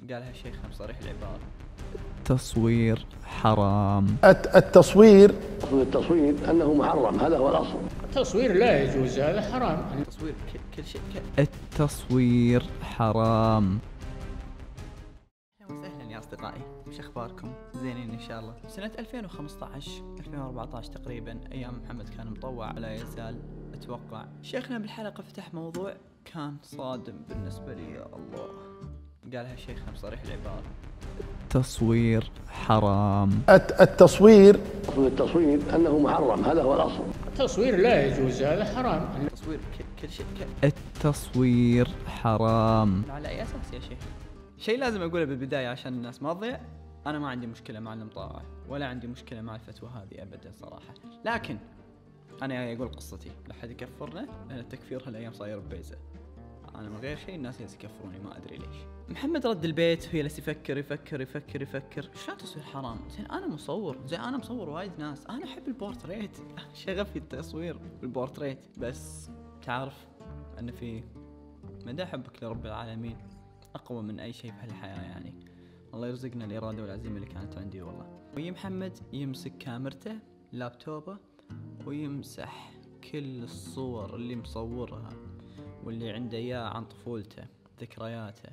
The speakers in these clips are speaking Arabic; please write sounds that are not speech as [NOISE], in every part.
قالها شيخنا بصريح العبارة. التصوير حرام. الت- التصوير. التصوير أنه محرم هذا هو الأصل. التصوير لا يجوز هذا حرام. التصوير كل شيء التصوير حرام. أهلا وسهلا يا أصدقائي. وش أخباركم؟ زينين إن شاء الله. سنة 2015 2014 تقريبا أيام محمد كان مطوع ولا يزال أتوقع. شيخنا بالحلقة فتح موضوع كان صادم بالنسبة لي يا الله. قالها شيخنا بصريح العبارة التصوير حرام. الت- التصوير التصوير أنه محرم هذا هو الأصل. التصوير لا يجوز هذا حرام. التصوير كل شيء التصوير حرام. على اي أساس يا شيخ؟ شيء لازم أقوله بالبداية عشان الناس ما تضيع. أنا ما عندي مشكلة مع المطاوعه ولا عندي مشكلة مع الفتوى هذه ابدا صراحة. لكن أنا جاي أقول قصتي لا حد يكفرنا لأن التكفير هالايام صاير ببيزة. أنا من غير شيء الناس جالس يكفروني ما أدري ليش. محمد رد البيت وهي جالس يفكر يفكر يفكر يفكر. شلون تصوير حرام؟ زين أنا مصور. زين أنا مصور وايد ناس. أنا أحب البورتريت. [LAUGHS] شغفي التصوير والبورتريت بس تعرف إن في مدى حبك لرب العالمين أقوى من أي شيء في هالحياة يعني. الله يرزقنا الإرادة والعزيمة اللي كانت عندي والله. ويا محمد يمسك كاميرته لابتوبه ويمسح كل الصور اللي مصورها. واللي عنده إياه عن طفولته ذكرياته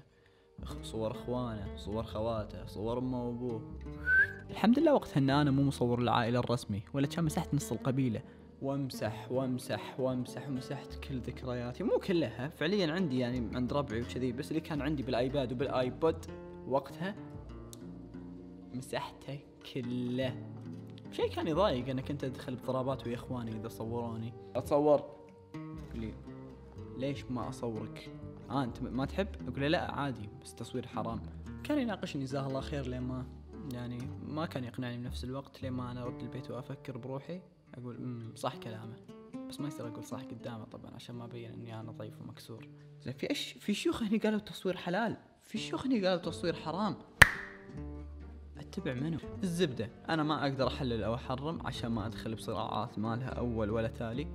صور إخوانه صور خواته صور أمه وأبوه. الحمد لله وقتها إن أنا مو مصور العائلة الرسمي ولا كان مسحت نص القبيلة. وامسح وامسح وامسح ومسحت كل ذكرياتي. مو كلها فعليا عندي يعني عند ربعي وكذي بس اللي كان عندي بالآيباد وبالآيبود وقتها مسحته كله. شيء كان يضايق أنا كنت أدخل بضربات ويا إخواني إذا صوروني. أتصور. لي ليش ما أصورك؟ آه أنت ما تحب؟ أقول له لا عادي بس تصوير حرام. كان يناقشني جزاه الله خير لين ما يعني ما كان يقنعني بنفس الوقت لين ما أنا أرد البيت وأفكر بروحي؟ أقول امم صح كلامه. بس ما يصير أقول صح قدامه طبعا عشان ما أبين إني أنا ضعيف ومكسور. زين في إيش في شيوخ هني قالوا التصوير حلال؟ في شيوخ هني قالوا التصوير حرام؟ أتبع منو؟ الزبدة. أنا ما أقدر أحلل أو أحرم عشان ما أدخل بصراعات ما لها أول ولا تالي.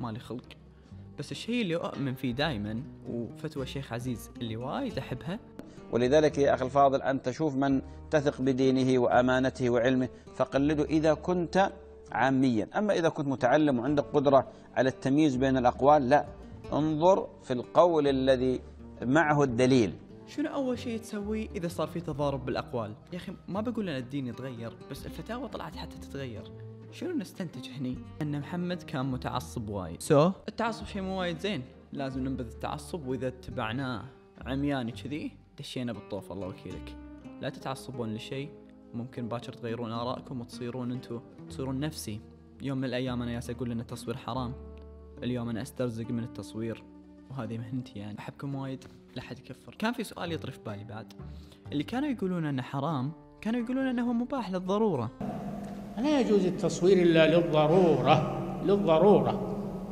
مالي خلق. بس الشيء اللي أؤمن فيه دائما وفتوى الشيخ عزيز اللي وايد أحبها. ولذلك يا أخي الفاضل أن تشوف من تثق بدينه وأمانته وعلمه فقلده إذا كنت عاميا. أما إذا كنت متعلم وعندك قدرة على التمييز بين الأقوال لا. انظر في القول الذي معه الدليل. شنو أول شيء تسويه إذا صار في تضارب بالأقوال؟ يا أخي ما بقول أن الدين يتغير بس الفتاوى طلعت حتى تتغير. شنو نستنتج هني؟ أن محمد كان متعصب وايد. سو so, التعصب شيء مو وايد زين. لازم ننبذ التعصب وإذا اتبعناه عمياني كذي دشينا بالطوف. الله وكيلك. لا تتعصبون لشيء. ممكن باكر تغيرون آرائكم وتصيرون أنتم تصيرون نفسي. يوم من الأيام أنا جالس أقول إن التصوير حرام. اليوم أنا أسترزق من التصوير وهذه مهنتي يعني. أحبكم وايد. لا حد يكفر. كان في سؤال يطري في بالي بعد. اللي كانوا يقولون إنه حرام كانوا يقولون إنه مباح للضرورة. لا يجوز التصوير إلا للضرورة للضرورة.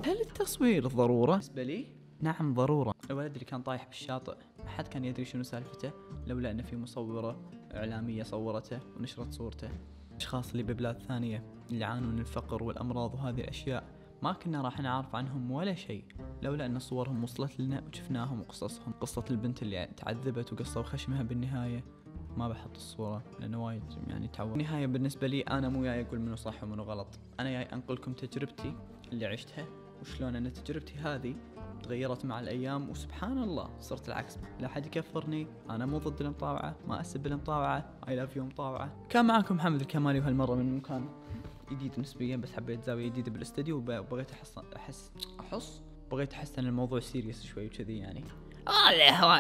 هل التصوير ضرورة؟ بالنسبة لي؟ نعم ضرورة. الولد اللي كان طايح بالشاطئ ما حد كان يدري شنو سالفته لولا ان في مصورة إعلامية صورته ونشرت صورته. الأشخاص اللي ببلاد ثانية اللي يعانون من الفقر والأمراض وهذه الأشياء ما كنا راح نعرف عنهم ولا شيء. لولا إن صورهم وصلت لنا وشفناهم وقصصهم. قصة البنت اللي تعذبت وقصوا خشمها بالنهاية. ما بحط الصورة لأنه وايد يعني تعود. النهاية بالنسبة لي أنا مو جاي أقول منو صح ومنو غلط. أنا جاي أنقلكم تجربتي اللي عشتها وشلون أن تجربتي هذه تغيرت مع الأيام وسبحان الله صرت العكس. لا حد يكفرني أنا مو ضد المطاوعة ما أسب المطاوعة أي لاف يو مطاوعة. كان معكم محمد الكمالي وهالمرة من مكان جديد نسبيا بس حبيت زاوية جديدة بالاستديو وب- وبغيت أحس أحس أحس بغيت أحس أن الموضوع سيريس شوي وكذي يعني. هذا هو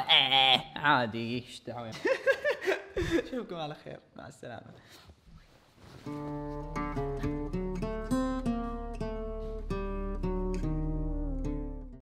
عادي إيش دعوة؟ [LAUGHS] أشوفكم على خير. مع السلامة.